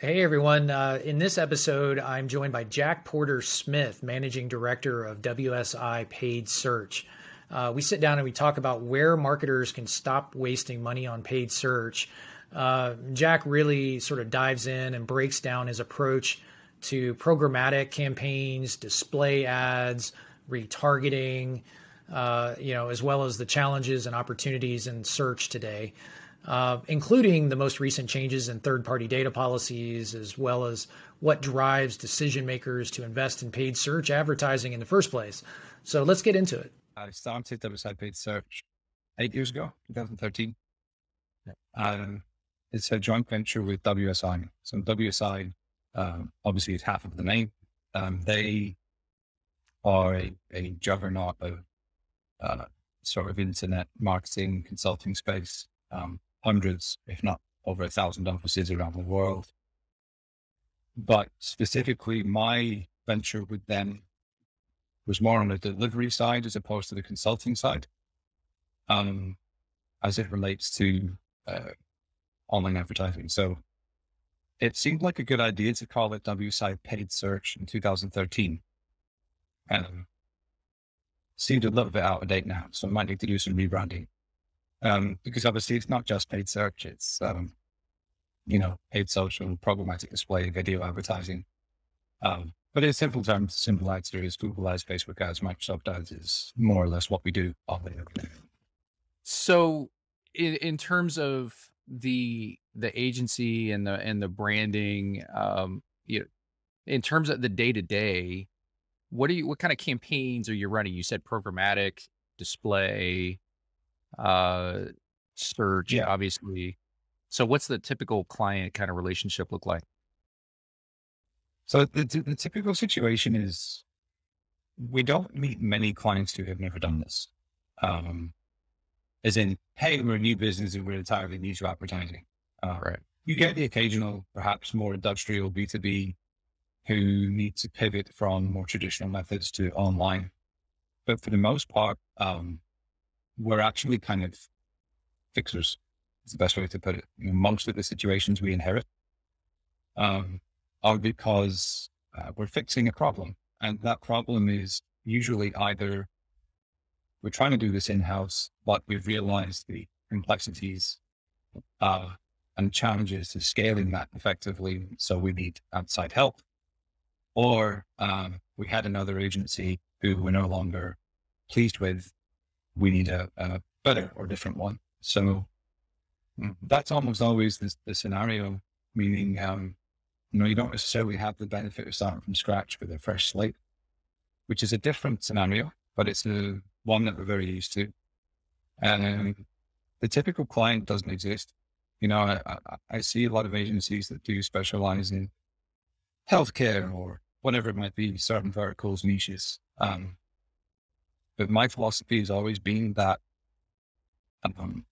Hey everyone. Uh, in this episode, I'm joined by Jack Porter Smith, Managing Director of WSI Paid Search. Uh, we sit down and we talk about where marketers can stop wasting money on paid search. Uh, Jack really sort of dives in and breaks down his approach to programmatic campaigns, display ads, retargeting, uh, you know, as well as the challenges and opportunities in search today uh, including the most recent changes in third party data policies, as well as what drives decision makers to invest in paid search advertising in the first place. So let's get into it. I started WSI Paid Search eight years ago, 2013. Um, it's a joint venture with WSI. So WSI, um, obviously, is half of the name. Um, they are a, a juggernaut of uh, sort of internet marketing consulting space. Um, hundreds, if not over a thousand offices around the world. But specifically, my venture with them was more on the delivery side as opposed to the consulting side, um, as it relates to uh, online advertising. So it seemed like a good idea to call it WSI Paid Search in 2013. Um, seemed a little bit out of date now, so I might need to do some rebranding. Um, because obviously it's not just paid search, it's, um, you know, paid social, programmatic display, video advertising. Um, but in simple terms, simple answer is Google ads, Facebook ads, Microsoft ads is more or less what we do all day. So in, in terms of the, the agency and the, and the branding, um, you know, in terms of the day to day, what are you, what kind of campaigns are you running? You said programmatic display, uh, search, yeah. obviously. So what's the typical client kind of relationship look like? So the, the typical situation is we don't meet many clients who have never done this. Um, as in, hey, we're a new business and we're entirely new to advertising. Uh, right. You get the occasional, perhaps more industrial B2B who need to pivot from more traditional methods to online. But for the most part, um, we're actually kind of fixers. It's the best way to put it. Most of the situations we inherit um, are because uh, we're fixing a problem. And that problem is usually either we're trying to do this in house, but we've realized the complexities uh, and challenges to scaling that effectively. So we need outside help. Or um, we had another agency who we're no longer pleased with we need a, a better or different one. So mm, that's almost always the, the scenario, meaning, um, you know, you don't necessarily have the benefit of starting from scratch with a fresh slate, which is a different scenario, but it's a one that we're very used to. And um, the typical client doesn't exist. You know, I, I, I see a lot of agencies that do specialize in healthcare or whatever it might be, certain verticals, niches. Um, but my philosophy has always been that um,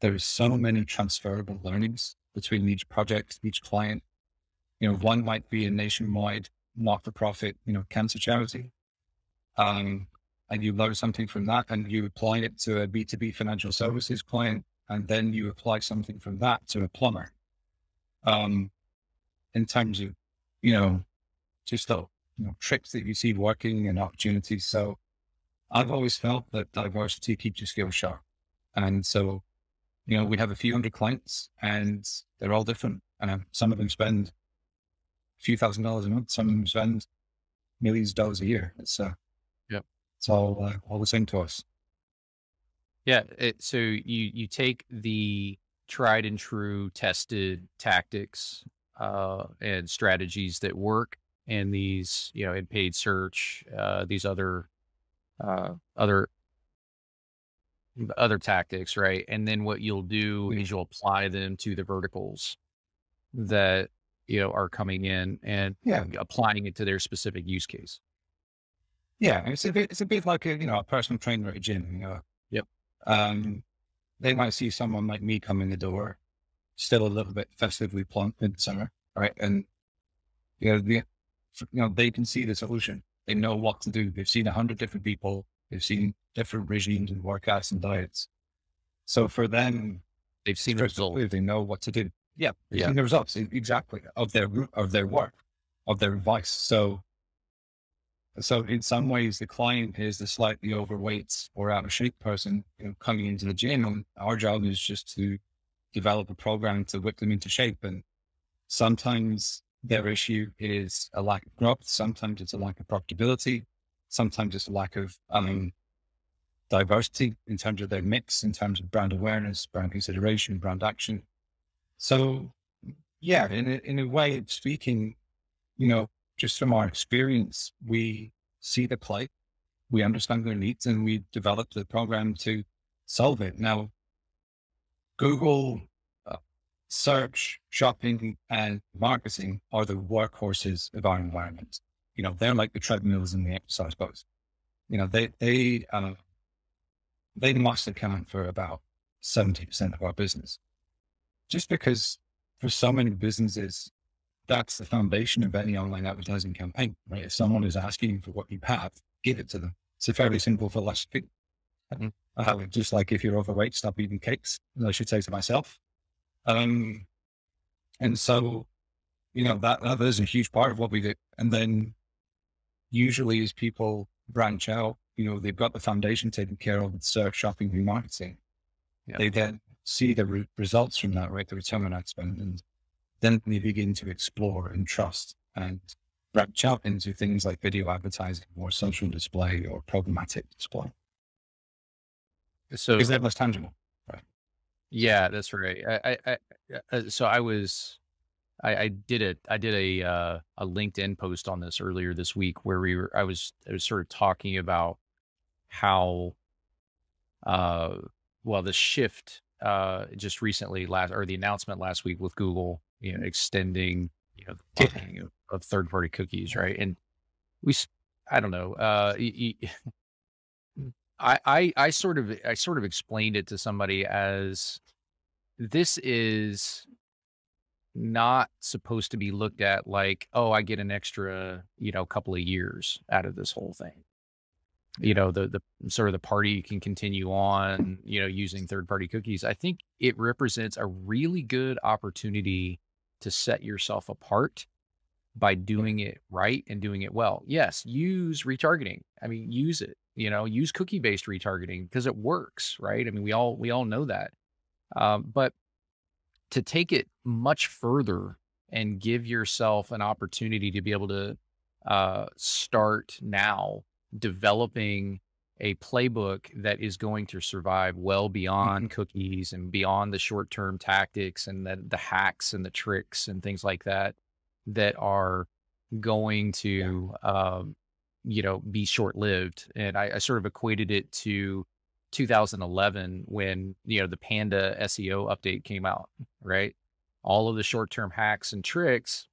there's so many transferable learnings between each project, each client. You know, one might be a nationwide not-for-profit, you know, cancer charity. Um, and you learn something from that and you apply it to a B2B financial services client. And then you apply something from that to a plumber. Um, in terms of, you know, just the, you know, tricks that you see working and opportunities. So I've always felt that diversity keeps your skills sharp. And so, you know, we have a few hundred clients and they're all different. And um, some of them spend a few thousand dollars a month. Some of them spend millions of dollars a year. It's, uh, yep. it's all, uh, all the same to us. Yeah. It, so you, you take the tried and true tested tactics, uh, and strategies that work and these, you know, in paid search, uh, these other uh, other other tactics, right? And then what you'll do is you'll apply them to the verticals that you know are coming in and yeah. applying it to their specific use case. Yeah, it's a bit it's a bit like a you know a personal trainer at a gym. You know. Yep. Um, they might see someone like me come in the door, still a little bit festively plump in the summer, right? And you know, the, you know they can see the solution. They know what to do. They've seen a hundred different people. They've seen different regimes and workouts and diets. So for them, they've seen results. They know what to do. Yeah, they've yeah. the results exactly of their of their work, of their advice. So, so in some ways, the client is the slightly overweight or out of shape person you know, coming into the gym, and our job is just to develop a program to whip them into shape. And sometimes their issue is a lack of growth. Sometimes it's a lack of profitability. Sometimes it's a lack of um, diversity in terms of their mix, in terms of brand awareness, brand consideration, brand action. So, yeah, in a, in a way of speaking, you know, just from our experience, we see the plight, we understand their needs, and we develop the program to solve it. Now, Google search, shopping, and marketing are the workhorses of our environment. You know, they're like the treadmills in the exercise books. You know, they they uh, they must account for about 70% of our business. Just because for so many businesses, that's the foundation of any online advertising campaign, right? If someone is asking for what you have, give it to them. It's a fairly simple philosophy. Mm-hmm. Uh, just like if you're overweight, stop eating cakes, I should say to myself. Um, and so, you know, that, that is a huge part of what we do. And then usually as people branch out, you know, they've got the foundation taken care of with search, shopping, remarketing. Yeah. They then see the re- results from that, right? The return on ad spend. And then they begin to explore and trust and branch out into things like video advertising or social display or programmatic display. So is that less tangible? Yeah, that's right. I, I, I uh, so I was, I, I did it. I did a uh, a LinkedIn post on this earlier this week where we were. I was I was sort of talking about how, uh, well, the shift uh, just recently last or the announcement last week with Google, you know, extending you know the blocking of, of third party cookies, right? And we, I don't know, uh, I, I I sort of I sort of explained it to somebody as this is not supposed to be looked at like, oh, I get an extra, you know, couple of years out of this whole thing. You know the the sort of the party can continue on you know using third party cookies. I think it represents a really good opportunity to set yourself apart by doing it right and doing it well. Yes use retargeting. I mean use it you know use cookie based retargeting because it works right i mean we all we all know that um, but to take it much further and give yourself an opportunity to be able to uh, start now developing a playbook that is going to survive well beyond mm-hmm. cookies and beyond the short-term tactics and the, the hacks and the tricks and things like that that are going to yeah. um, you know be short-lived and I, I, sort of equated it to 2011 when you know the panda seo update came out right all of the short-term hacks and tricks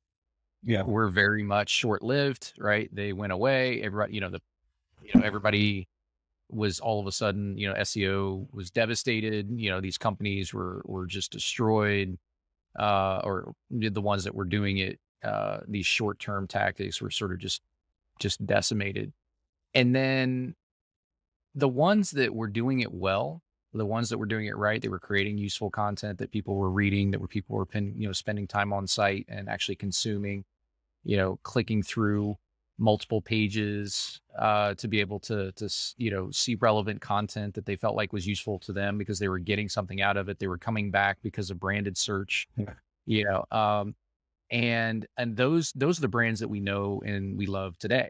yeah were very much short-lived right they went away everybody you know the you know everybody was all of a sudden you know SEO was devastated. You know these companies were were just destroyed, uh, or the ones that were doing it. Uh, these short term tactics were sort of just just decimated, and then the ones that were doing it well, the ones that were doing it right, they were creating useful content that people were reading, that were people were pen, you know spending time on site and actually consuming, you know, clicking through multiple pages uh, to be able to to you know see relevant content that they felt like was useful to them because they were getting something out of it. They were coming back because of branded search, yeah. you know. Um, and and those those are the brands that we know and we love today,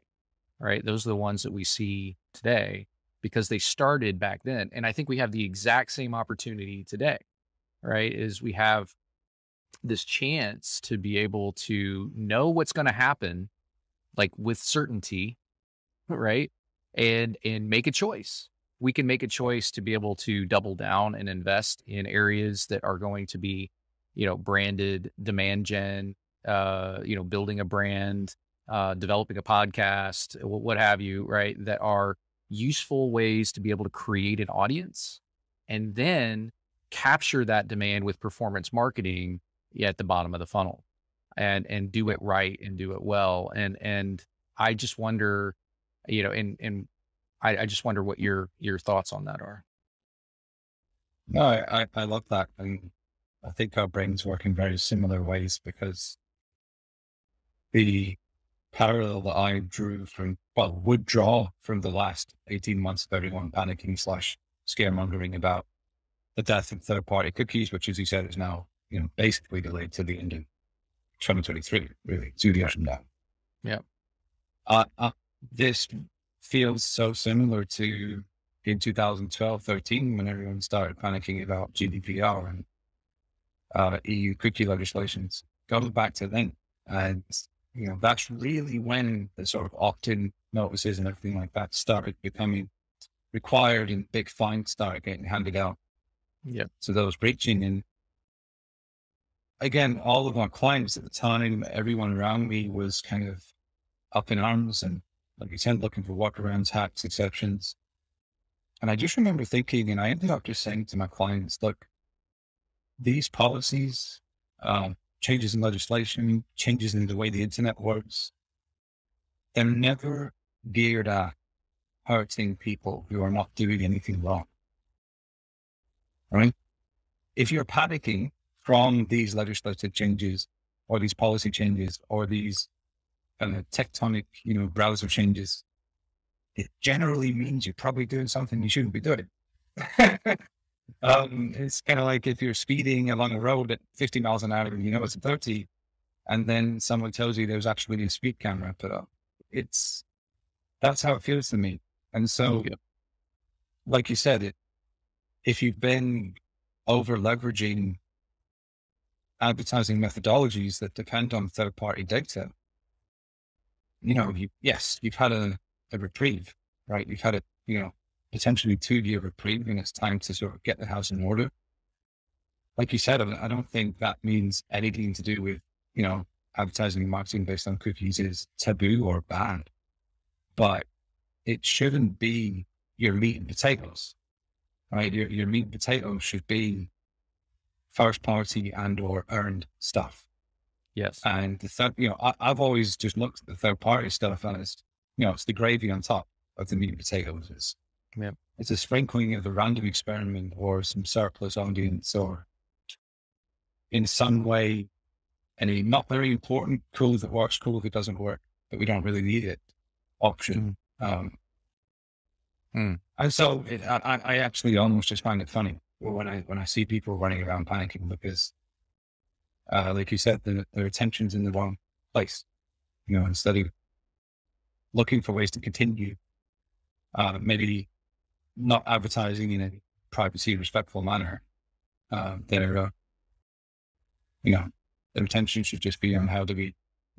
right? Those are the ones that we see today because they started back then. And I think we have the exact same opportunity today, right? Is we have this chance to be able to know what's going to happen like with certainty, right? And and make a choice. We can make a choice to be able to double down and invest in areas that are going to be, you know, branded demand gen, uh, you know, building a brand, uh, developing a podcast, what have you, right? That are useful ways to be able to create an audience and then capture that demand with performance marketing at the bottom of the funnel and and do it right and do it well. And and I just wonder, you know, and and I, I just wonder what your your thoughts on that are. No, I, I love that. And I think our brains work in very similar ways because the parallel that I drew from, well, would draw from the last 18 months of everyone panicking slash scaremongering about the death of third party cookies, which, as you said, is now, you know, basically delayed to the end of 2023, really, two years from now. Yeah. Uh, uh, this feels so similar to in 2012, 13, when everyone started panicking about GDPR and uh, EU cookie legislations. Going back to then, and you know that's really when the sort of opt-in notices and everything like that started becoming required, and big fines started getting handed out. Yeah. So those breaching, and again, all of our clients at the time, everyone around me was kind of up in arms and, like you said, looking for workarounds, hacks, exceptions. And I just remember thinking, and I ended up just saying to my clients, look, these policies, uh, changes in legislation, changes in the way the internet works, they're never geared at hurting people who are not doing anything wrong. Right? If you're panicking from these legislative changes or these policy changes or these uh, tectonic, you know, browser changes, it generally means you're probably doing something you shouldn't be doing. um, it's kind of like if you're speeding along a road at 50 miles an hour and you know it's 30, and then someone tells you there's actually a speed camera put up. It's that's how it feels to me. And so, like you said, it if you've been over leveraging advertising methodologies that depend on third party data, you know, you, yes, you've had a a reprieve, right? You've had a, you know, potentially two year reprieve and it's time to sort of get the house in order. Like you said, I don't think that means anything to do with, you know, advertising and marketing based on cookies is taboo or banned, but it shouldn't be your meat and potatoes, right? Your, your meat and potatoes should be first party and or earned stuff. Yes. And the third, you know, I, have always just looked at the third party stuff as you know, it's the gravy on top of the meat and potatoes. It's, yeah. it's a sprinkling of a random experiment or some surplus audience or in some way any not very important, cool if it works, cool if it doesn't work, but we don't really need it option. Mm. Um, mm. And so it, I, I actually almost just find it funny when I when I see people running around panicking because, uh, like you said, the, their attention's in the wrong place. You know, instead of looking for ways to continue, uh, maybe not advertising in a privacy respectful manner. Uh, their, uh, you know, their attention should just be on how do we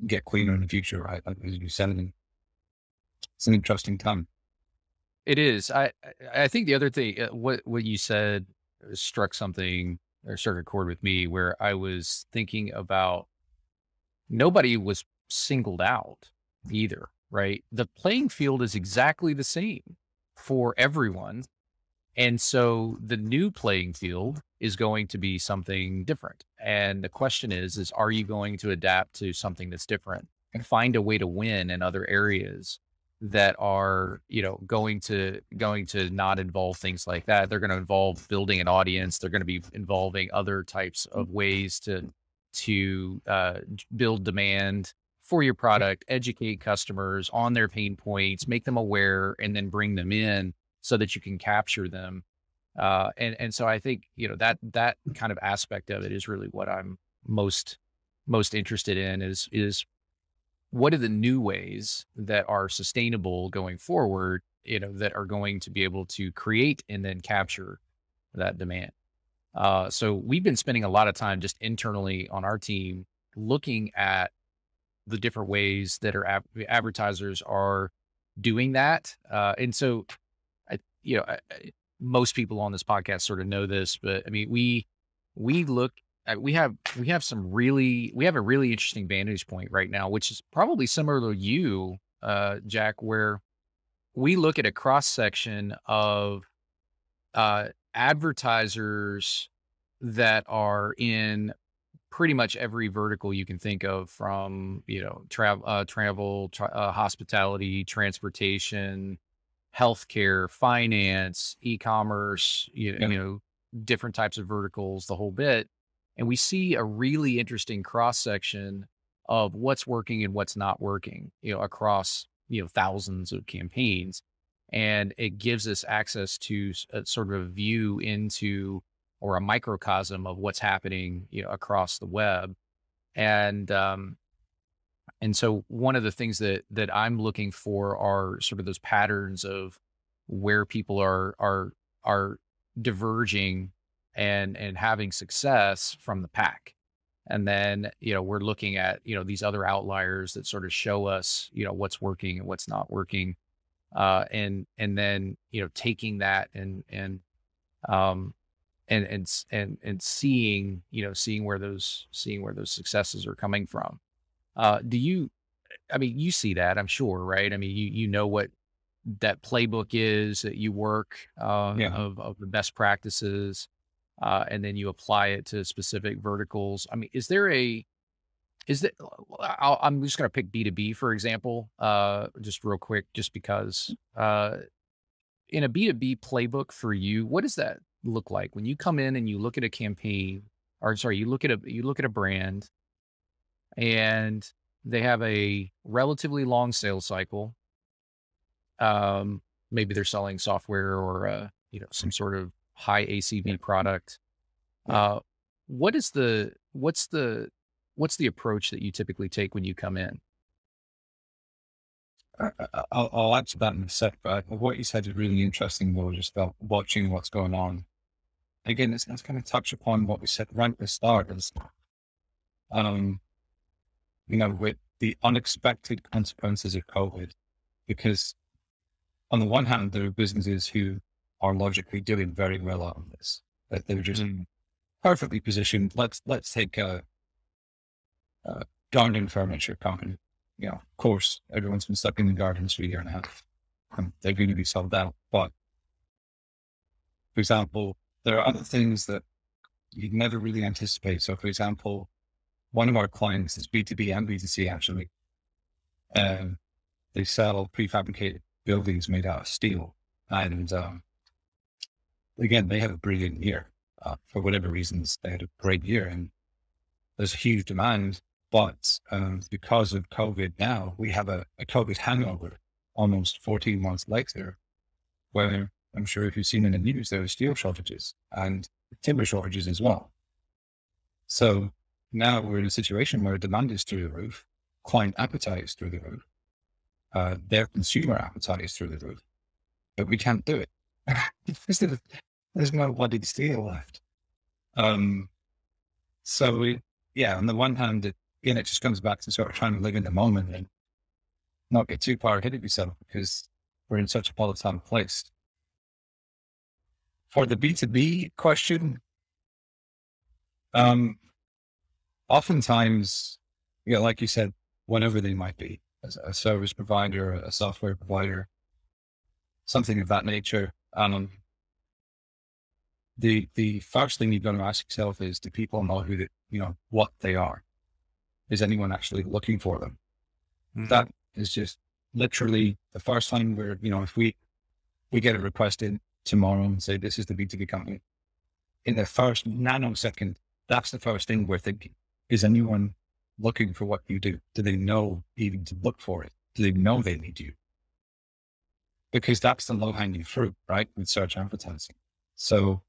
get cleaner in the future, right? Like as you said, it's an interesting time. It is. I I think the other thing, uh, what what you said, struck something or struck a chord with me, where I was thinking about nobody was singled out either right? The playing field is exactly the same for everyone. And so the new playing field is going to be something different. And the question is, is are you going to adapt to something that's different and find a way to win in other areas that are, you know, going to going to not involve things like that. They're going to involve building an audience. They're going to be involving other types of ways to to uh, build demand for your product, educate customers on their pain points, make them aware, and then bring them in so that you can capture them. Uh, and and so I think you know that that kind of aspect of it is really what I'm most most interested in is is what are the new ways that are sustainable going forward you know that are going to be able to create and then capture that demand uh, so we've been spending a lot of time just internally on our team looking at the different ways that ab- advertisers are doing that. Uh, and so, I, you know, I, most people on this podcast sort of know this, but I mean, we we look at, we have we have some really we have a really interesting vantage point right now, which is probably similar to you, uh, Jack, where we look at a cross section of uh, advertisers that are in pretty much every vertical you can think of from you know travel uh, travel tra- uh, hospitality transportation healthcare finance e-commerce you, yeah. you know different types of verticals the whole bit and we see a really interesting cross section of what's working and what's not working, you know, across you know thousands of campaigns, and it gives us access to a sort of a view into or a microcosm of what's happening, you know, across the web, and um, and so one of the things that that I'm looking for are sort of those patterns of where people are are are diverging and and having success from the pack. And then, you know, we're looking at, you know, these other outliers that sort of show us, you know, what's working and what's not working. Uh, and and then, you know, taking that and and um and and and and seeing, you know, seeing where those seeing where those successes are coming from. Uh, do you, I mean, you see that, I'm sure, right? I mean, you, you know what that playbook is that you work uh, yeah. of, of the best practices, uh, and then you apply it to specific verticals. I mean, is there a, is that, i am just going to pick B2B, for example, uh, just real quick, just because uh, in a B2B playbook for you, what is that look like when you come in and you look at a campaign or sorry, you look at a, you look at a brand and they have a relatively long sales cycle. Um, maybe they're selling software or uh, you know some sort of high ACV product. Uh, what is the what's the what's the approach that you typically take when you come in? I'll, I'll add to that in a sec, but what you said is really interesting, though, just about watching what's going on. Again, it's, it's kind of touch upon what we said right at the start is, um, you know, with the unexpected consequences of COVID, because on the one hand, there are businesses who are logically doing very well on this, that they're just mm. perfectly positioned. Let's, let's take a, a garden furniture company. You know, of course, everyone's been stuck in the gardens for a year and a half. And they're going to be sold out. But for example, there are other things that you'd never really anticipate. So, for example, one of our clients is B2B and B2C actually. Um, they sell prefabricated buildings made out of steel. And um, again, they have a brilliant year. Uh, for whatever reasons, they had a great year and there's a huge demand. But um, because of COVID now, we have a, a COVID hangover almost 14 months later, where I'm sure if you've seen in the news, there are steel shortages and timber shortages as well. So now we're in a situation where demand is through the roof, client appetite is through the roof, uh, their consumer appetite is through the roof, but we can't do it. There's no bloody steel left. Um, so we, yeah, on the one hand, it, again, it just comes back to sort of trying to live in the moment and not get too far ahead of yourself because we're in such a volatile place. For the B2B question, um, oftentimes, you know, like you said, whatever they might be, as a service provider, a software provider, something of that nature. Um, the the first thing you've got to ask yourself is: Do people know who, the, you know, what they are? Is anyone actually looking for them? Mm-hmm. That is just literally the first time where you know if we we get a request in tomorrow and say this is the B two B company, in the first nanosecond, that's the first thing we're thinking is anyone looking for what you do? Do they know even to look for it? Do they know they need you? Because that's the low hanging fruit, right? With search advertising. So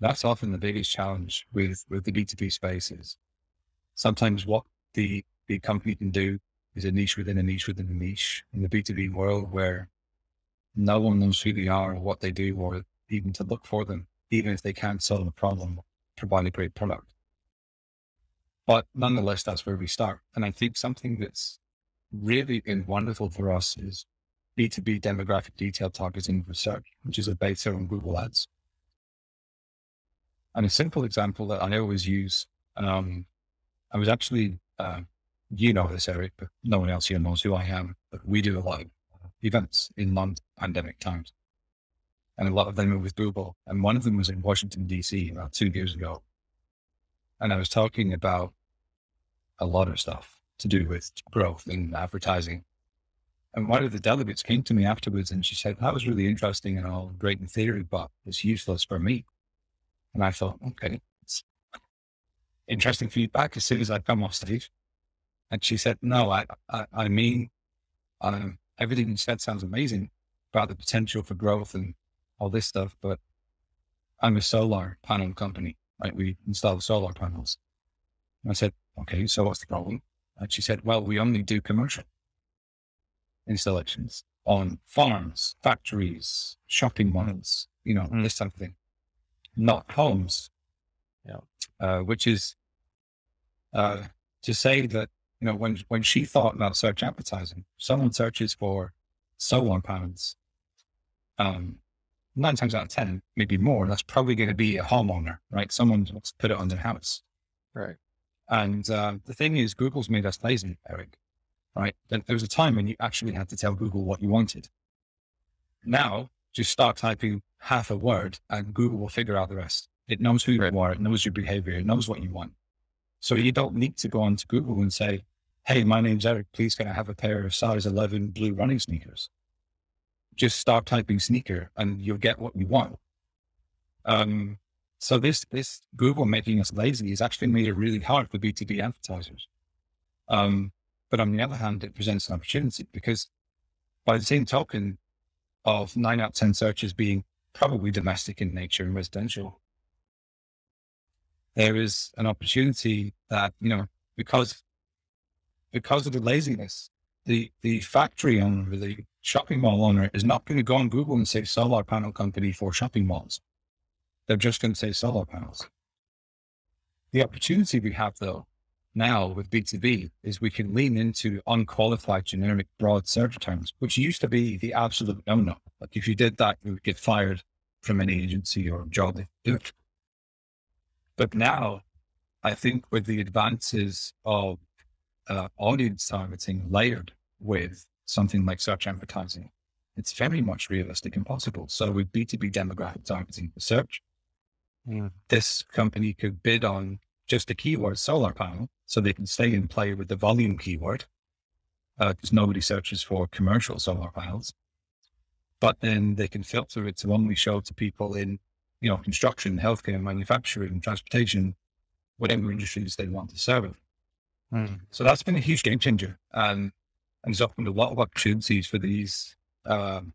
that's often the biggest challenge with, with the B2B spaces. Sometimes what the, the company can do is a niche within a niche within a niche in the B2B world where no one knows who they are or what they do or even to look for them, even if they can't solve a problem, provide a great product. But nonetheless, that's where we start. And I think something that's really been wonderful for us is B2B demographic detail targeting research, which is a beta on Google Ads. And a simple example that I always use, um, I was actually, uh, you know this, Eric, but no one else here knows who I am. But we do a lot of events in non-pandemic times. And a lot of them are with Google. And one of them was in Washington, D.C. about two years ago. And I was talking about a lot of stuff to do with growth and advertising. And one of the delegates came to me afterwards and she said, that was really interesting and all great in theory, but it's useless for me. And I thought, okay, interesting feedback as soon as I come off stage. And she said, no, I, I, I mean, um, everything you said sounds amazing about the potential for growth and all this stuff, but I'm a solar panel company, right? We install solar panels. And I said, okay, so what's the problem? And she said, well, we only do commercial installations on farms, factories, shopping malls, you know, mm. this type of thing, not homes. Yeah. Uh, which is uh, to say that, you know, when, when she thought about search advertising, someone searches for solar panels, um, nine times out of 10, maybe more, that's probably going to be a homeowner, right? Someone wants to put it on their house. Right. And uh, the thing is, Google's made us lazy, Eric, right? There was a time when you actually had to tell Google what you wanted. Now, just start typing half a word and Google will figure out the rest. It knows who right. you are, it knows your behavior, it knows what you want. So you don't need to go onto Google and say, Hey, my name's Eric. Please can I have a pair of size 11 blue running sneakers? Just start typing sneaker and you'll get what you want. Um, so this, this Google making us lazy has actually made it really hard for B2B advertisers. Um, but on the other hand, it presents an opportunity because by the same token of nine out of 10 searches being probably domestic in nature and residential, there is an opportunity that, you know, because, because of the laziness, the, the factory owner, the shopping mall owner is not going to go on Google and say solar panel company for shopping malls. They're just going to say solar panels. The opportunity we have though now with B2B is we can lean into unqualified generic broad search terms, which used to be the absolute no-no. Like if you did that, you would get fired from any agency or job. But now I think with the advances of uh, audience targeting layered with something like search advertising, it's very much realistic and possible. So with B2B demographic targeting for search, mm. this company could bid on just the keyword solar panel so they can stay in play with the volume keyword because uh, nobody searches for commercial solar panels. But then they can filter it to only show to people in, you know, construction, healthcare, manufacturing, transportation, whatever industries they want to serve. Mm. So that's been a huge game changer. And it's opened a lot of opportunities for these um,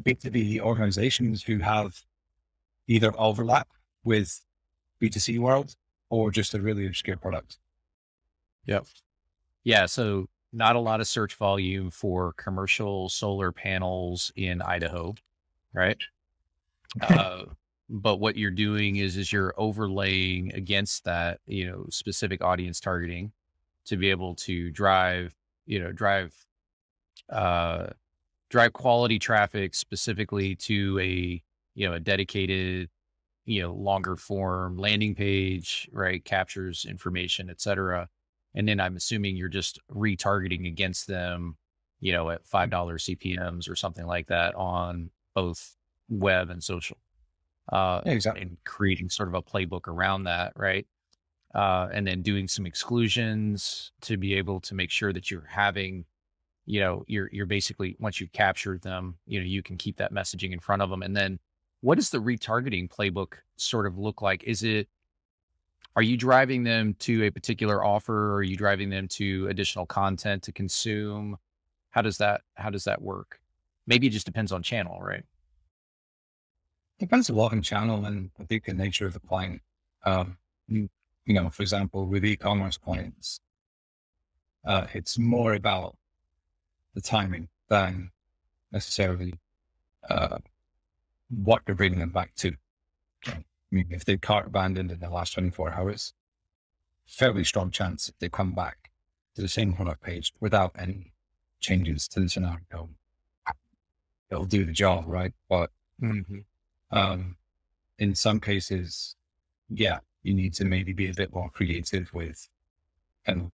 B2B organizations who have either overlap with B2C world or just a really obscure product. Yep. Yeah. So not a lot of search volume for commercial solar panels in Idaho, right? uh, but what you're doing is is you're overlaying against that, you know, specific audience targeting to be able to drive, you know, drive uh drive quality traffic specifically to a, you know, a dedicated you know longer form landing page right? Captures information etc and then i'm assuming you're just retargeting against them you know at five dollar cpms or something like that on both web and social uh exactly. and creating sort of a playbook around that right uh and then doing some exclusions to be able to make sure that you're having you know you're you're basically once you've captured them you know you can keep that messaging in front of them and then what does the retargeting playbook sort of look like? Is it are you driving them to a particular offer or are you driving them to additional content to consume? How does that how does that work? Maybe it just depends on channel, right? Depends a lot on channel and I think the nature of the client. Um, you, know, for example, with e-commerce clients, uh, it's more about the timing than necessarily uh, what you're bringing them back to. I mean, if they cart abandoned in the last 24 hours, fairly strong chance they come back to the same product page without any changes to the scenario. It'll do the job, right? But mm-hmm. Um, in some cases, yeah, you need to maybe be a bit more creative with and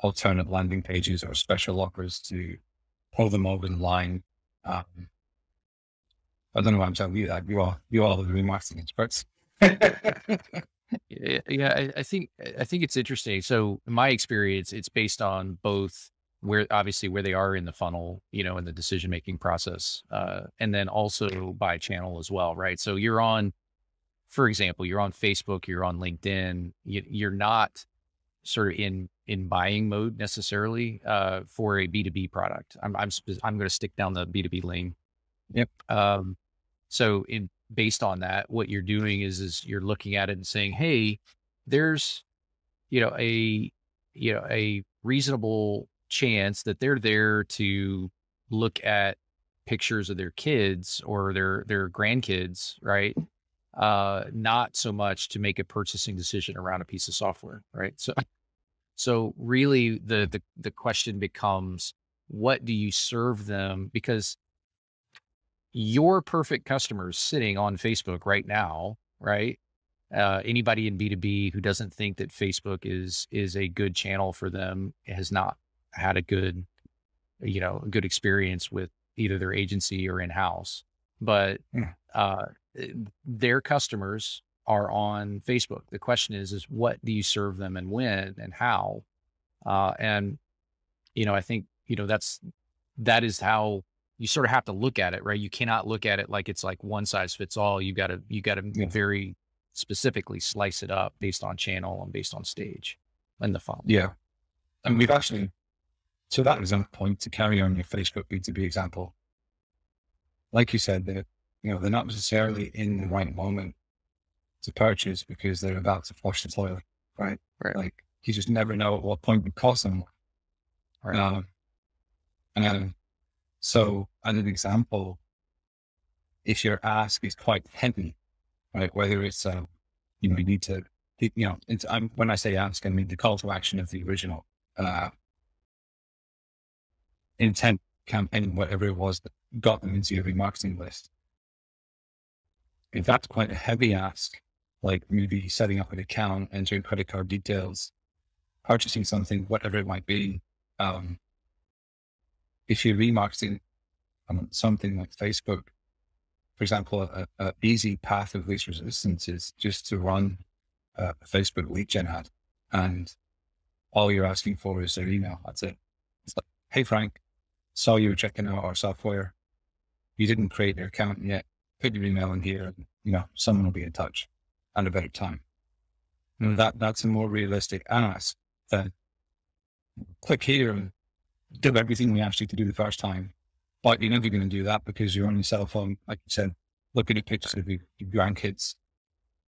alternate landing pages or special offers to pull them over the line. Um, I don't know why I'm telling you that. You are you are the remarketing experts. yeah, yeah I, I, think I think it's interesting. So in my experience, it's based on both where obviously where they are in the funnel, you know, in the decision making process, uh, and then also by channel as well, right? So you're on for example, you're on Facebook, you're on LinkedIn, you, are not sort of in in buying mode necessarily uh, for a B2B product. I'm I'm I'm going to stick down the B2B lane. Yep. Um, so in based on that, what you're doing is is you're looking at it and saying, hey, there's you know a you know a reasonable chance that they're there to look at pictures of their kids or their their grandkids, right? Uh, not so much to make a purchasing decision around a piece of software, right? So, so really, the the the question becomes, what do you serve them? Because your perfect customers sitting on Facebook right now, right? Uh, anybody in B2B who doesn't think that Facebook is is a good channel for them has not had a good, you know, a good experience with either their agency or in house. But hmm. uh, eh, their customers are on Facebook. The question is, is what do you serve them and when and how? Uh, and you know, I think you know that's that is how you sort of have to look at it, right? You cannot look at it like it's like one size fits all. You got to you got to yeah. very specifically slice it up based on channel and based on stage and the funnel. Yeah, and we've actually so that was a point to carry on your Facebook B2B example. Like you said, they're, you know, they're not necessarily in the right moment to purchase because they're about to flush the toilet, right? Right. Like you just never know at what point would cost them. Right. Um, and um, so as an example, if your ask is quite heavy, right? Whether it's, uh, you know, you need to, you know, I'm, when I say ask, I mean the call to action of the original, uh, intent campaign, whatever it was that got them into your remarketing list. If that's quite a heavy ask, like maybe setting up an account, entering credit card details, purchasing something, whatever it might be, um, if you're remarketing on something like Facebook, for example, a, a, easy path of least resistance is just to run a Facebook lead gen ad, and all you're asking for is their email. That's it. It's like, hey Frank, saw you were checking out our software. You didn't create your account yet. Put your email in here and, you know, someone will be in touch at a better time. And that, that's a more realistic ask than click here and do everything we asked you to do the first time. But you're never going to do that because you're on your cell phone, like you said, looking at pictures of your, your grandkids.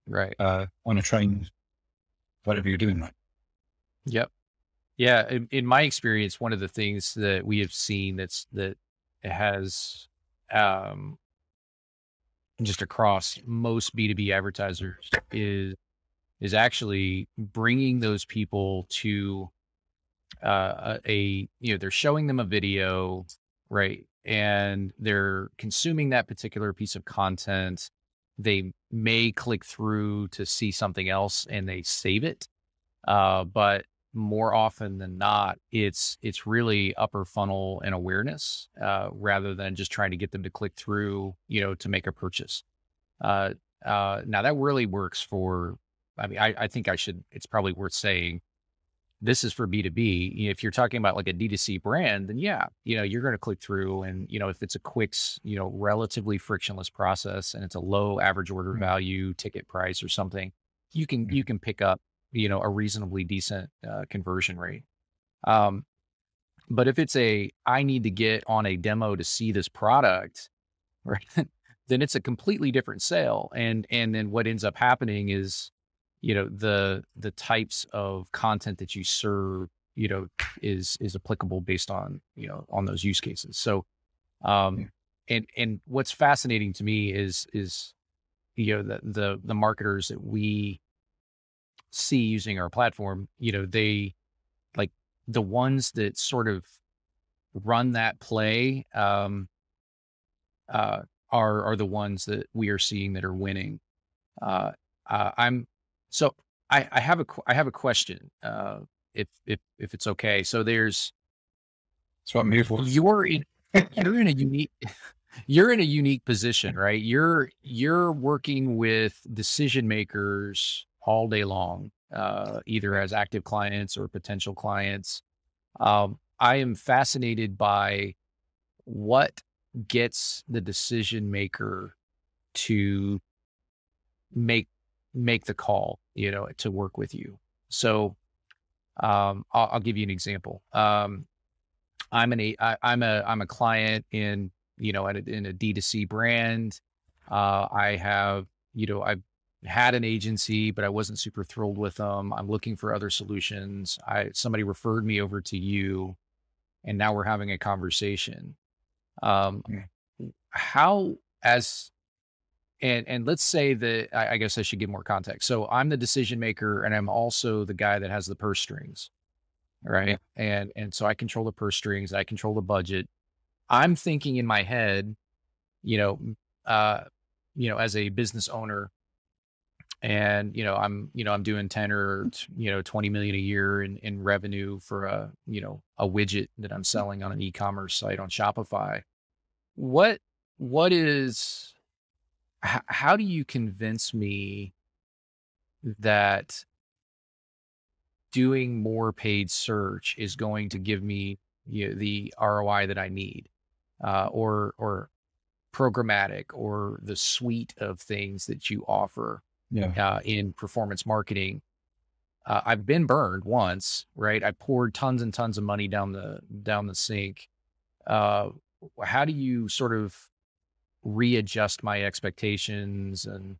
Right. Uh, on a train, whatever you're doing, right? Yep. Yeah, in, in, my experience, one of the things that we have seen that's that has um, just across most B two B advertisers is is actually bringing those people to uh, a you know they're showing them a video right and they're consuming that particular piece of content. They may click through to see something else and they save it uh, but more often than not, it's it's really upper funnel and awareness uh, rather than just trying to get them to click through, you know, to make a purchase. Uh, uh, now that really works for. I mean, I, I think I should. It's probably worth saying. This is for B two B. If you're talking about like a D 2 C brand, then yeah, you know, you're going to click through, and you know, if it's a quick, you know, relatively frictionless process, and it's a low average order mm-hmm. value, ticket price, or something, you can mm-hmm. you can pick up you know, a reasonably decent uh, conversion rate. Um, but if it's a, I need to get on a demo to see this product, right? then it's a completely different sale. And, and then what ends up happening is, you know, the, the types of content that you serve, you know, is, is applicable based on, you know, on those use cases. So, um, and, and what's fascinating to me is, is, you know, the, the, the marketers that we see using our platform, you know, they like the ones that sort of run that play um, uh, are are the ones that we are seeing that are winning. Uh, uh, I'm so I, I have a I have a question uh, if if if it's okay. So there's that's what I'm here for. You're in you're in a unique you're in a unique position, right? You're you're working with decision makers all day long, uh, either as active clients or potential clients. Um, I am fascinated by what gets the decision maker to make make the call, you know, to work with you. So um, I'll, I'll, give you an example. Um, I'm an I, I'm a I'm a client in you know in a, in a D2C brand. Uh, I have you know I've had an agency, but I wasn't super thrilled with them. I'm looking for other solutions. I somebody referred me over to you, and now we're having a conversation. Um, how as and and let's say that I, I, guess I should give more context. So I'm the decision maker, and I'm also the guy that has the purse strings, right? Yeah. And and so I control the purse strings. I control the budget. I'm thinking in my head, you know, uh, you know, as a business owner, and you know, I'm you know I'm doing ten or you know twenty million a year in in revenue for a you know a widget that I'm selling on an e-commerce site on Shopify. What what is h- how do you convince me that doing more paid search is going to give me you know, the ROI that I need, uh, or or programmatic, or the suite of things that you offer yeah. uh, in performance marketing? Uh, I've been burned once, right? I poured tons and tons of money down the down the sink. Uh, how do you sort of readjust my expectations and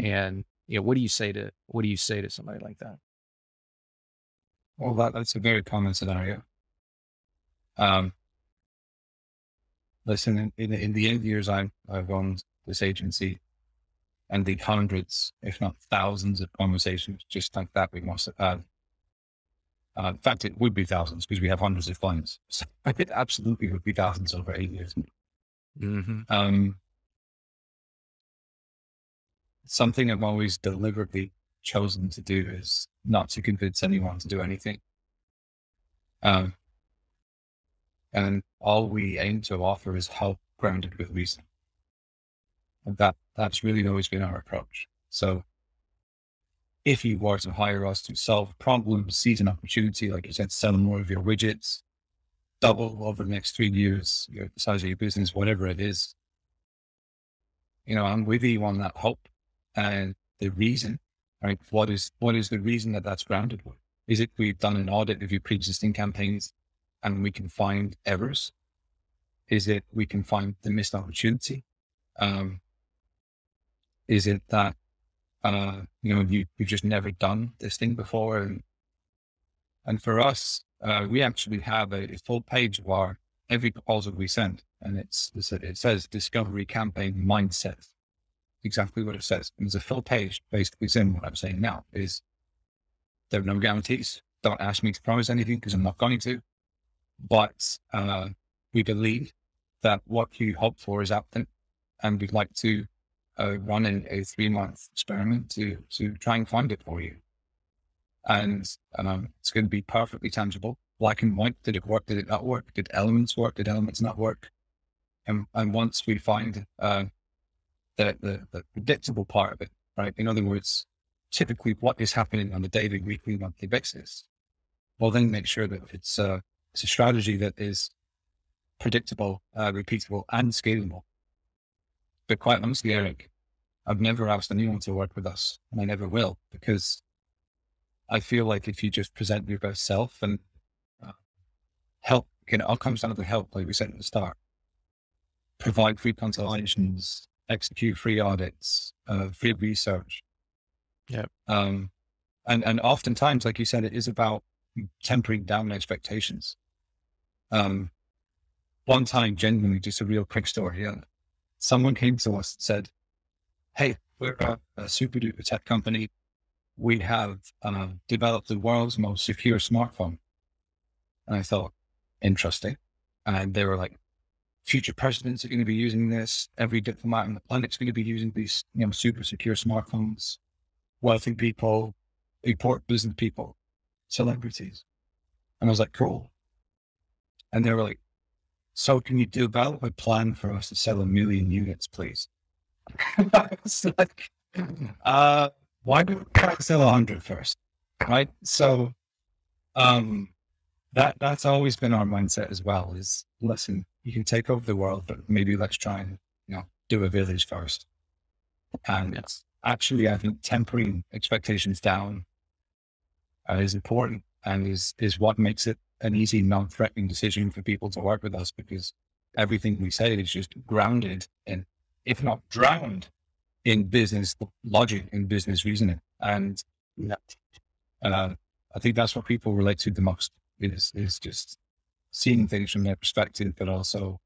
and you know what do you say to what do you say to somebody like that well that, that's a very common scenario um listen in, in, in the eight years I've i've owned this agency and the hundreds if not thousands of conversations just like that we must have had uh, in fact, it would be thousands because we have hundreds of clients. So it absolutely would be thousands over eight years. Mm-hmm. Um, something I've always deliberately chosen to do is not to convince anyone to do anything. Um, and all we aim to offer is help grounded with reason. And that that's really always been our approach. So if you were to hire us to solve problems, seize an opportunity, like you said, sell more of your widgets, double over the next three years, your size of your business, whatever it is. You know, I'm with you on that hope and the reason, right? What is, what is the reason that that's grounded with? Is it we've done an audit of your pre-existing campaigns and we can find errors? Is it we can find the missed opportunity? Um, is it that, uh, you know, you, you've just never done this thing before? And, and for us, uh, we actually have a, a, full page of our every proposal we send, and it's, it says discovery campaign mindset. Exactly what it says. And there's a full page basically saying what I'm saying now is there are no guarantees. Don't ask me to promise anything because I'm not going to. But uh, we believe that what you hope for is there, and we'd like to run in a three month experiment to to try and find it for you and um, it's going to be perfectly tangible, black and white. Did it work? Did it not work? Did elements work? Did elements not work? And, and once we find uh, the, the, the predictable part of it, right? In other words, typically what is happening on a daily, weekly, monthly basis, we'll then make sure that it's, uh, it's a strategy that is predictable, uh, repeatable, and scalable. But quite honestly, Eric, I've never asked anyone to work with us, and I never will, because I feel like if you just present your best self and uh, help, you know, all comes down to the help, like we said at the start. Provide free consultations, execute free audits, uh, free research. Yeah. Um, and and oftentimes, like you said, it is about tempering down expectations. Um, one time, genuinely, just a real quick story. Yeah, someone came to us and said, "Hey, we're a, a super duper tech company we have uh, developed the world's most secure smartphone. And I thought, interesting. And they were like, future presidents are going to be using this. Every diplomat on the planet's going to be using these, you know, super secure smartphones. Wealthy people, important business people, celebrities. And I was like, cool. And they were like, so can you do develop a plan for us to sell a million units, please? I was like, uh, why do we sell a hundred first? Right. So, um, that, that's always been our mindset as well is listen, you can take over the world, but maybe let's try and, you know, do a village first. And, actually, I think tempering expectations down uh, is important and is, is what makes it an easy, non-threatening decision for people to work with us because everything we say is just grounded in, if not drowned in business logic and business reasoning. And uh, I think that's what people relate to the most is, is just seeing things from their perspective, but also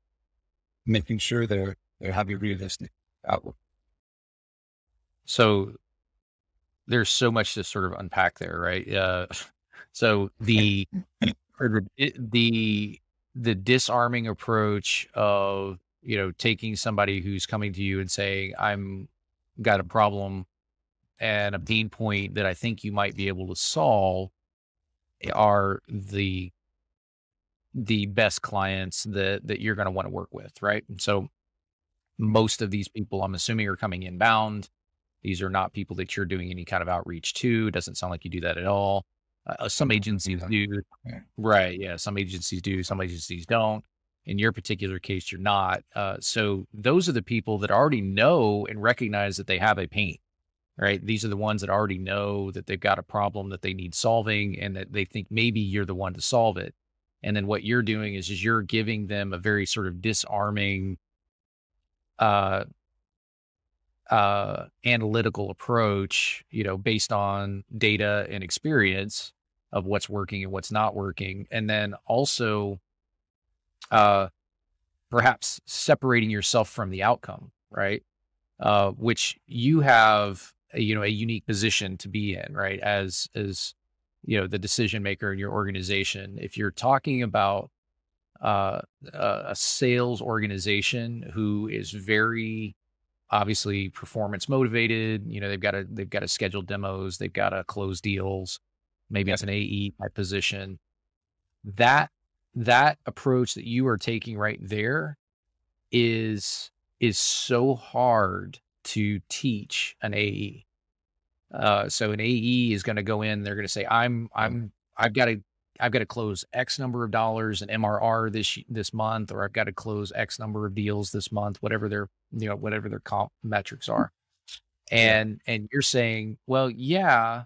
making sure they're, they're having a realistic outlook. So there's so much to sort of unpack there, right? Uh, so the the the disarming approach of you know taking somebody who's coming to you and saying I'm got a problem and a pain point that I think you might be able to solve eh, are the the best clients that that you're going to want to work with, right? And so most of these people I'm assuming are coming inbound. These are not people that you're doing any kind of outreach to. It doesn't sound like you do that at all. Uh, uh some agencies do. Right. Yeah. Some agencies do. Some agencies don't. In your particular case, you're not. Uh, so those are the people that already know and recognize that they have a pain, right? These are the ones that already know that they've got a problem that they need solving and that they think maybe you're the one to solve it. And then what you're doing is, is you're giving them a very sort of disarming, uh, uh, analytical approach, you know, based on data and experience of what's working and what's not working. And then also, uh, perhaps separating yourself from the outcome, right? Uh, which you have, a, you know, a unique position to be in, right? As, as, you know, the decision maker in your organization. If you're talking about uh, a sales organization who is very obviously performance motivated. You know, they've got to they've got to schedule demos, they've got to close deals. Maybe it's an AE type position. That that approach that you are taking right there is is so hard to teach an AE. Uh, so an AE is going to go in. They're going to say, "I'm I'm I've got to I've got to close X number of dollars in MRR this this month, or I've got to close X number of deals this month, whatever their you know whatever their comp metrics are. And yeah. and you're saying, well, yeah,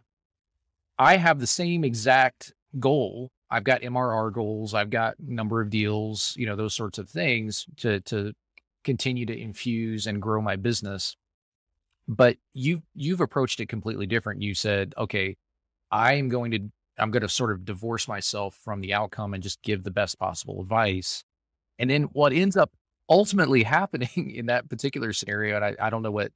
I have the same exact goal. I've got MRR goals. I've got number of deals, you know, those sorts of things to to continue to infuse and grow my business. But you you've approached it completely different. You said, okay, I am going to I'm going to sort of divorce myself from the outcome and just give the best possible advice. And then what ends up ultimately happening in that particular scenario, and I, I don't know what,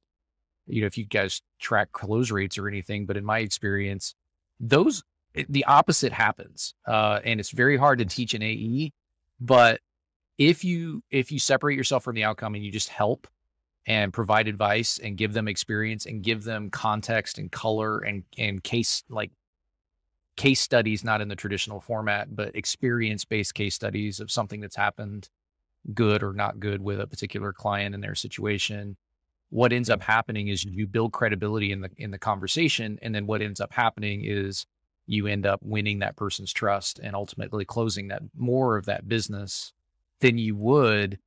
you know, if you guys track close rates or anything, but in my experience, those, the opposite happens. Uh, and it's very hard to teach an AE, but if you, if you separate yourself from the outcome and you just help and provide advice and give them experience and give them context and color and, and case like case studies, not in the traditional format, but experience based case studies of something that's happened good or not good with a particular client in their situation. What ends up happening is you build credibility in the in the conversation, and then what ends up happening is you end up winning that person's trust and ultimately closing that more of that business than you would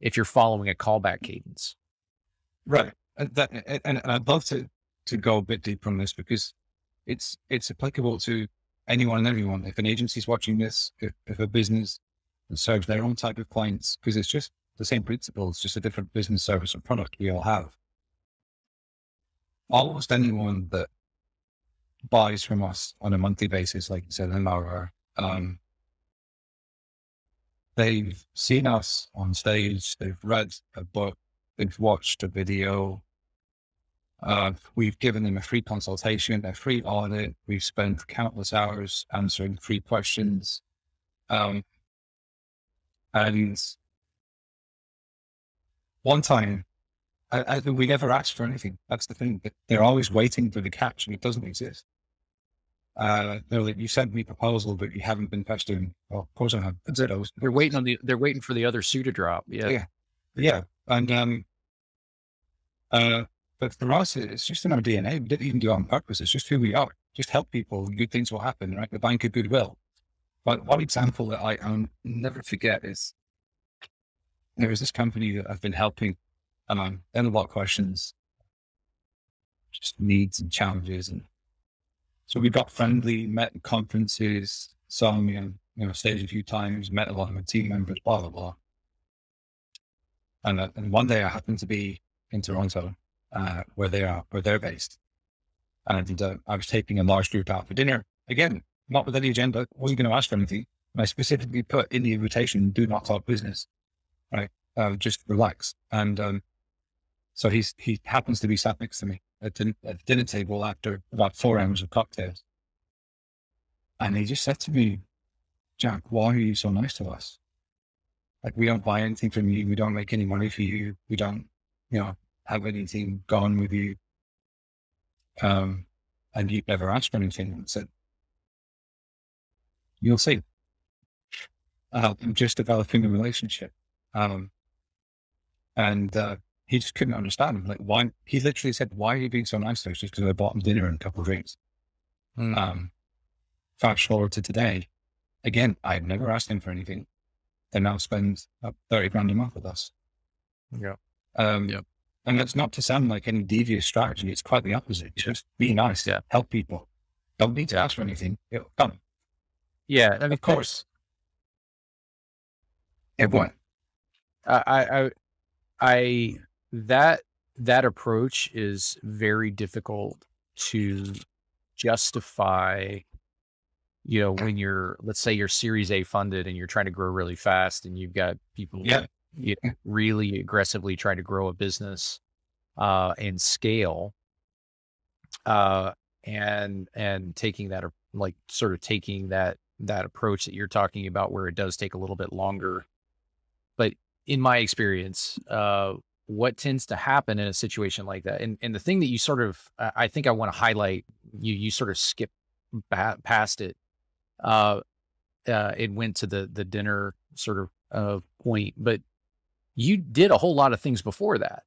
if you're following a callback cadence. Right. And, that, and, I'd love to to go a bit deeper on this because it's it's applicable to anyone and everyone. If an agency's watching this, if, if a business serves their own type of clients, because it's just the same principles, just a different business service or product we all have. Almost anyone that buys from us on a monthly basis, like you said, MRR, um, they've seen us on stage, they've read a book, they've watched a video, uh, we've given them a free consultation, a free audit. We've spent countless hours answering free questions. Um, and one time, I, I, we never asked for anything. That's the thing. They're always waiting for the catch, and it doesn't exist. Uh, they're like, you sent me a proposal, but you haven't been pestering. Well, of course I have. That's it. I was, they're waiting on the. They're waiting for the other shoe to drop. Yeah. Yeah. Yeah. And um, uh, but for us, it's just in our DNA. We didn't even do it on purpose. It's just who we are. Just help people. Good things will happen, right? The bank of goodwill. But one example that I I'll never forget is there was this company that I've been helping, and I'm in a lot of questions. just needs and challenges. And so we got friendly, met at conferences, saw me on, you know, stage a few times, met a lot of my team members, blah, blah, blah. And, uh, and one day I happened to be in Toronto, uh, where they are, where they're based. And uh, I was taking a large group out for dinner. Again, not with any agenda. Wasn't going to ask for anything. And I specifically put in the invitation, do not talk business, right? Uh, just relax. And um, so he's, he happens to be sat next to me at, din- at the dinner table after about four hours of cocktails. And he just said to me, Jack, why are you so nice to us? Like, we don't buy anything from you. We don't make any money for you. We don't, you know, have anything gone with you. Um, and you've never asked for anything. And said, you'll see. Uh, I'm just developing a relationship. Um, and, uh, he just couldn't understand. him. Like, why? He literally said, why are you being so nice to us? Just because I bought him dinner and a couple of drinks. Mm. Um, fast forward to today. Again, I've never asked him for anything. They now spend uh, 30 grand a month with us. Yeah. Um, Yep. And that's not to sound like any devious strategy. It's quite the opposite. Just be nice. Yeah. Help people. Don't need to ask for anything. It'll come. Yeah. Mean, Of course. Everyone. I, I, I, that, that approach is very difficult to justify, you know, when you're, let's say you're series A funded and you're trying to grow really fast and you've got people Yeah. you know, really aggressively trying to grow a business, uh, and scale, uh, and, and taking that, like sort of taking that, that approach that you're talking about where it does take a little bit longer. But in my experience, uh, what tends to happen in a situation like that, and, and the thing that you sort of, I think I want to highlight, you you sort of skip past it. Uh, uh, it went to the the dinner sort of uh, point, but you did a whole lot of things before that.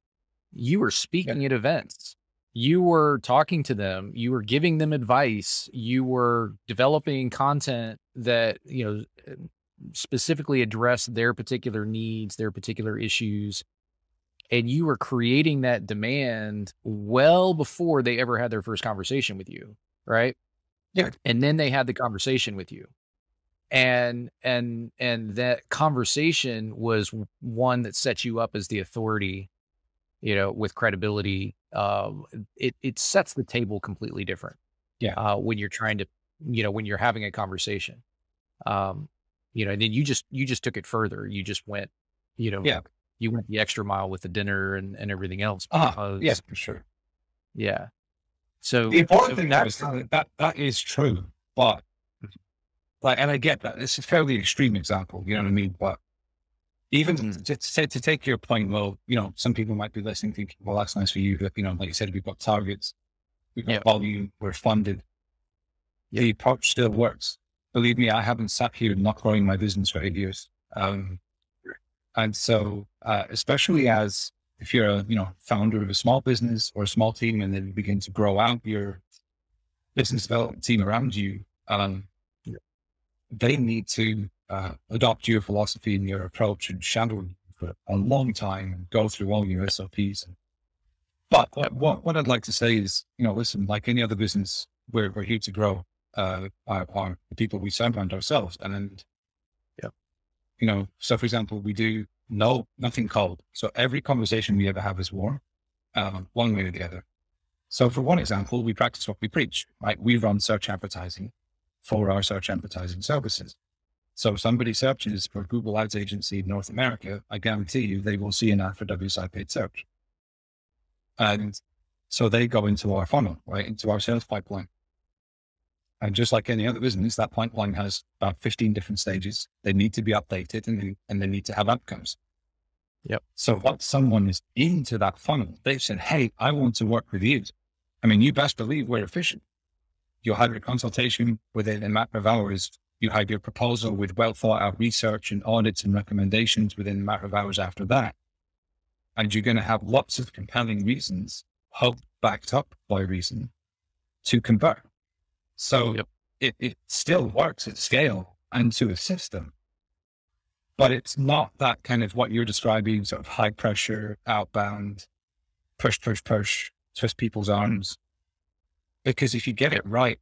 You were speaking at events. You were talking to them. You were giving them advice. You were developing content that you know specifically address their particular needs, their particular issues. And you were creating that demand well before they ever had their first conversation with you, right? Yeah. And then they had the conversation with you. And and and that conversation was one that set you up as the authority, you know, with credibility. Um, it it sets the table completely different. Yeah. Uh, when you're trying to, you know, when you're having a conversation um you know and then you just you just took it further you just went you know Yeah. you went the extra mile with the dinner and, and everything else Ah, because- yes, for sure. yeah so The important so thing that- is that, that is true, but like, and I get that it's a fairly extreme example. You know what I mean? But even Mhm. to, to, to take your point, well, you know, some people might be listening, thinking, well, that's nice for you, but you know, like you said, we've got targets, we've got Yeah. volume, we're funded. The approach still works. Believe me, I haven't sat here not growing my business for eight years. Um, and so, uh, especially as if you're a you know founder of a small business or a small team, and then you begin to grow out your business development team around you, um, Yeah. they need to uh, adopt your philosophy and your approach and shadow you for a long time and go through all your SOPs. But what, what what I'd like to say is, you know, listen, like any other business, we're we're here to grow. Uh, are, are the people we surround ourselves, and, and Yep. you know, so for example, we do no nothing cold. So every conversation we ever have is warm, um, one way or the other. So for one example, we practice what we preach, right? We run search advertising for our search advertising services. So if somebody searches for Google Ads agency in North America, I guarantee you they will see an ad for WSI paid search. And so they go into our funnel, right? Into our sales pipeline. And just like any other business, that pipeline has about 15 different stages. They need to be updated and they, and they need to have outcomes. Yep. So once someone is into that funnel, they've said, Hey, I want to work with you. I mean, you best believe we're efficient. You'll have your consultation within a matter of hours. You have your proposal with well thought out research and audits and recommendations within a matter of hours after that. And you're going to have lots of compelling reasons, hope backed up by reason to convert. So Yep. it, it still works at scale and to a system, but it's not that kind of what you're describing, sort of high pressure, outbound, push, push, push, twist people's arms. Because if you get it right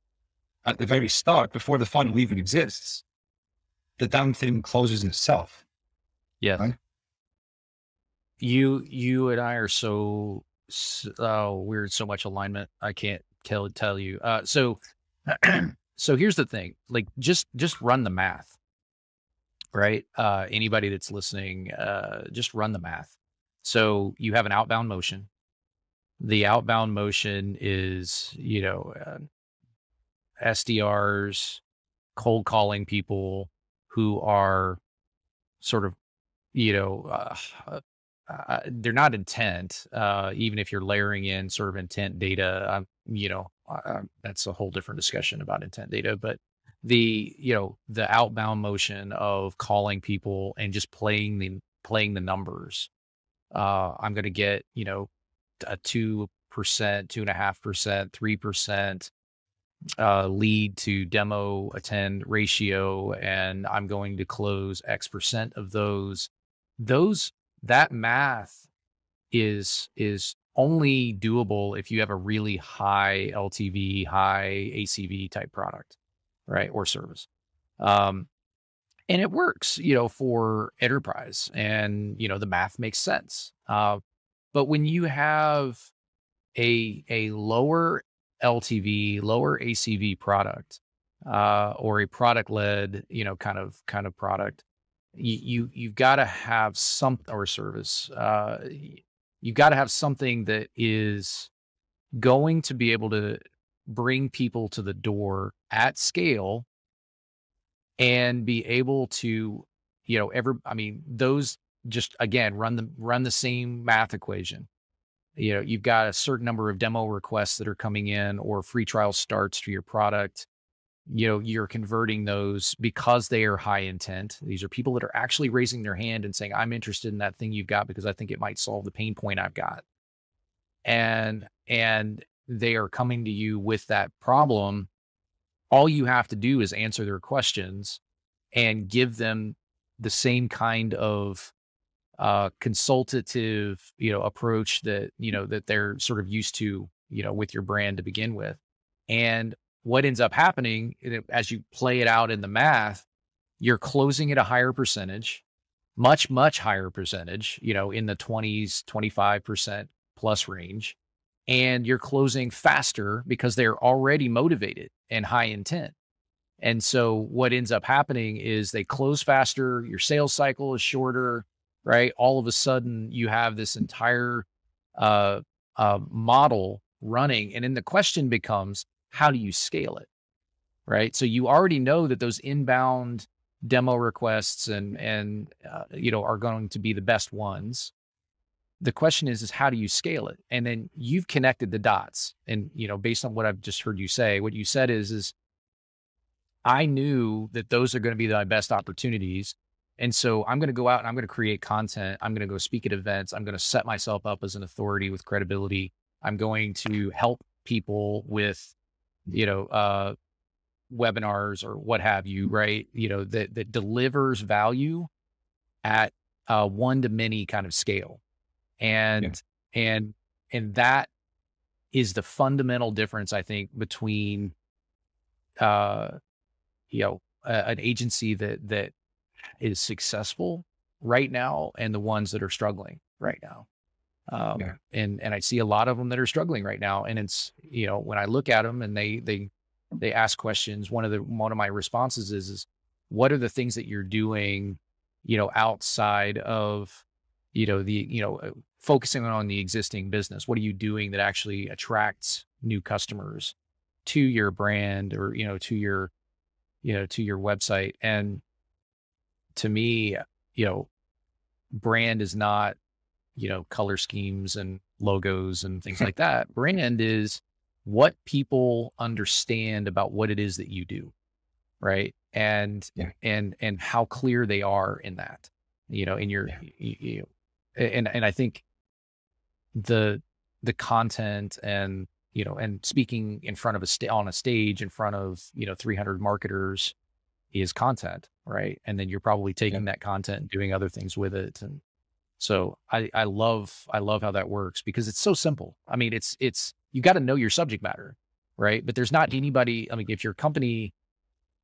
at the very start, before the funnel even exists, the damn thing closes itself. Yeah. Right? You, you and I are so, oh, we're in so much alignment. I can't tell, tell you. Uh, so, so here's the thing, like just, just run the math, right? Uh, anybody that's listening, uh, just run the math. So you have an outbound motion. The outbound motion is, you know, uh, SDRs cold calling people who are sort of, you know, uh, uh, uh, they're not intent. Uh, even if you're layering in sort of intent data, um, you know, that's a whole different discussion about intent data. But the, you know, the outbound motion of calling people and just playing the playing the numbers. Uh, I'm going to get, you know, a two percent, two and a half percent, three percent uh, lead to demo attend ratio, and I'm going to close X percent of those. Those that math is is only doable if you have a really high LTV, high ACV type product, right, or service. Um, and it works, you know, for enterprise, and you know the math makes sense. Uh, but when you have a a lower LTV, lower ACV product, uh, or a product led, you know, kind of kind of product, you, you you've got to have some or service. Uh, you've got to have something that is going to be able to bring people to the door at scale and be able to, you know, ever. I mean, those just again run the run the same math equation you know you've got a certain number of demo requests that are coming in or free trial starts to your product you know you're converting those because they are high intent. These are people that are actually raising their hand and saying i'm interested in that thing you've got because i think it might solve the pain point i've got. And and they are coming to you with that problem. All you have to do is answer their questions and give them the same kind of uh, consultative, you know, approach that, you know, that they're sort of used to, you know, with your brand to begin with. And what ends up happening as you play it out in the math, you're closing at a higher percentage, much, much higher percentage, you know, in the 20s, 25% plus range. And you're closing faster because they're already motivated and high intent. And so what ends up happening is they close faster, your sales cycle is shorter, right? All of a sudden, you have this entire uh, uh, model running, and then the question becomes, how do you scale it, right? So you already know that those inbound demo requests and and uh, you know are going to be the best ones. The question is, is how do you scale it? And then you've connected the dots, and you know, based on what I've just heard you say, what you said is, is I knew that those are going to be my best opportunities and so I'm going to go out and I'm going to create content. I'm going to go speak at events. I'm going to set myself up as an authority with credibility. I'm going to help people with, you know, uh, webinars or what have you, right? You know, that, that delivers value at a one to many kind of scale. And, yeah. and, and that is the fundamental difference, I think, between, uh, you know, an agency that, that is successful right now and the ones that are struggling right now. Um, yeah. and, and I see a lot of them that are struggling right now. And it's, you know, when I look at them and they, they, they ask questions, one of the, one of my responses is, is what are the things that you're doing, you know, outside of, you know, the, you know, uh, focusing on the existing business? What are you doing that actually attracts new customers to your brand or, you know, to your, you know, to your website? And, to me, you know, brand is not, you know, color schemes and logos and things like that. Brand is what people understand about what it is that you do. Right. And, yeah. and, and how clear they are in that, you know, in your, yeah. you, you, and, and I think the, the content and, you know, and speaking in front of a sta- on a stage in front of, you know, 300 marketers is content, right? And then you're probably taking yeah. that content and doing other things with it. And So I, I love I love how that works because it's so simple. I mean, it's it's you got to know your subject matter, right? But there's not anybody. I mean, if your company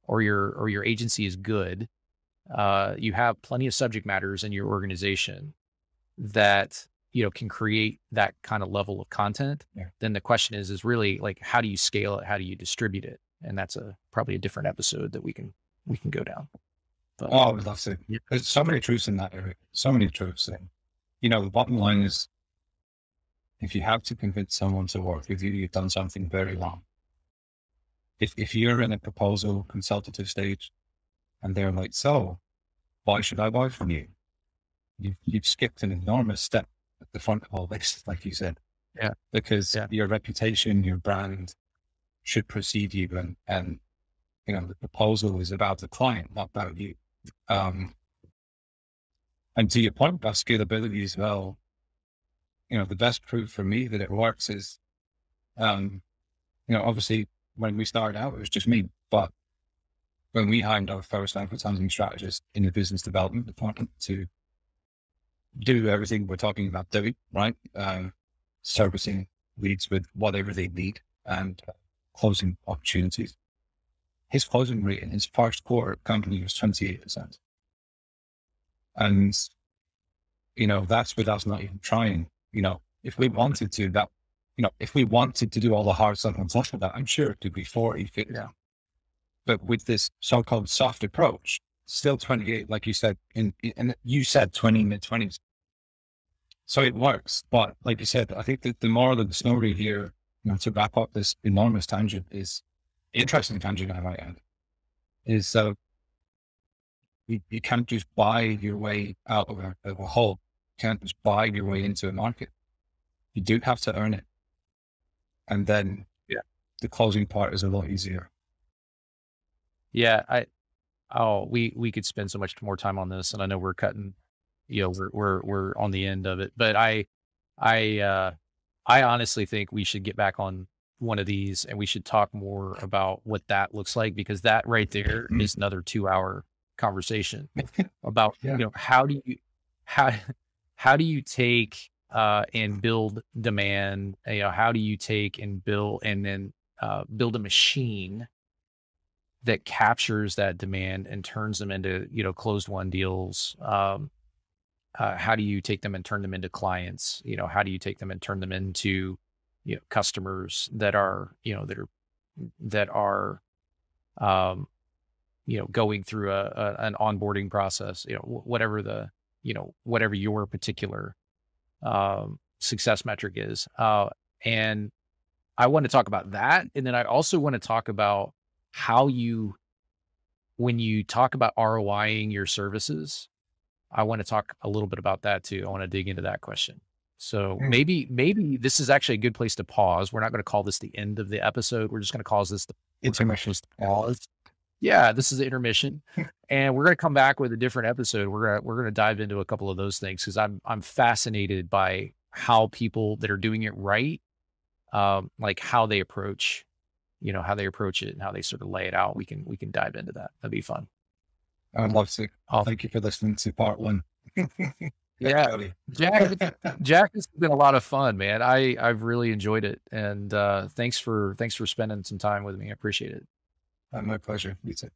or your or your agency is good, uh, you have plenty of subject matters in your organization that you know can create that kind of level of content. Yeah. Then the question is is really like how do you scale it? How do you distribute it? And that's a probably a different episode that we can we can go down. But, oh, I would love to. There's so many truths in that area. So many truths. And, you know, the bottom line is if you have to convince someone to work with you, you've done something very wrong. If, if you're in a proposal consultative stage and they're like, so why should I buy from you? You've, you've skipped an enormous step at the front of all this, like you said. Yeah. Because yeah. your reputation, your brand should precede you and, and, you know, the proposal is about the client, not about you. Um, and to your point about scalability as well, you know, the best proof for me that it works is, um, you know, obviously when we started out, it was just me, but when we hired our first advertising strategist in the business development department to do everything we're talking about doing, right? Um, servicing leads with whatever they need and uh, closing opportunities his closing rate in his first quarter company was 28%. And, you know, that's with us not even trying. You know, if we wanted to, that, you know, if we wanted to do all the hard stuff on top of that, I'm sure it could be 40, 50. Yeah. But with this so called soft approach, still 28, like you said, in, and you said 20, mid 20s. So it works. But like you said, I think that the moral of the story here, you know, to wrap up this enormous tangent is interesting tangent I might add is uh, you, you can't just buy your way out of a, of a hole. You can't just buy your way into a market. You do have to earn it. And then yeah, the closing part is a lot easier. Yeah, I oh we we could spend so much more time on this and I know we're cutting you know we're we're we're on the end of it. But I I uh I honestly think we should get back on one of these and we should talk more about what that looks like because that right there Mm-hmm. another two hour conversation about Yeah. you know how do you how how do you take uh and build demand you know how do you take and build and then uh build a machine that captures that demand and turns them into you know closed won deals um uh, how do you take them and turn them into clients you know how do you take them and turn them into you know customers that are you know that are that are um you know going through a, a an onboarding process you know whatever the you know whatever your particular um success metric is uh and i want to talk about that and then i also want to talk about how you when you talk about roiing your services i want to talk a little bit about that too. I want to dig into that question so Mm. maybe maybe this is actually a good place to pause. We're not going to call this the end of the episode. We're just going to call this the gonna pause. Yeah, this is the intermission, and we're going to come back with a different episode. We're gonna we're going to dive into a couple of those things because I'm I'm fascinated by how people that are doing it right, um, like how they approach, you know, how they approach it and how they sort of lay it out. We can we can dive into that. That'd be fun. I'd love to. I'll- Thank you for listening to part one. Yeah. Jack, Jack, this has been a lot of fun, man. I I've really enjoyed it, and uh, thanks for thanks for spending some time with me. I appreciate it. Uh, my pleasure. You too.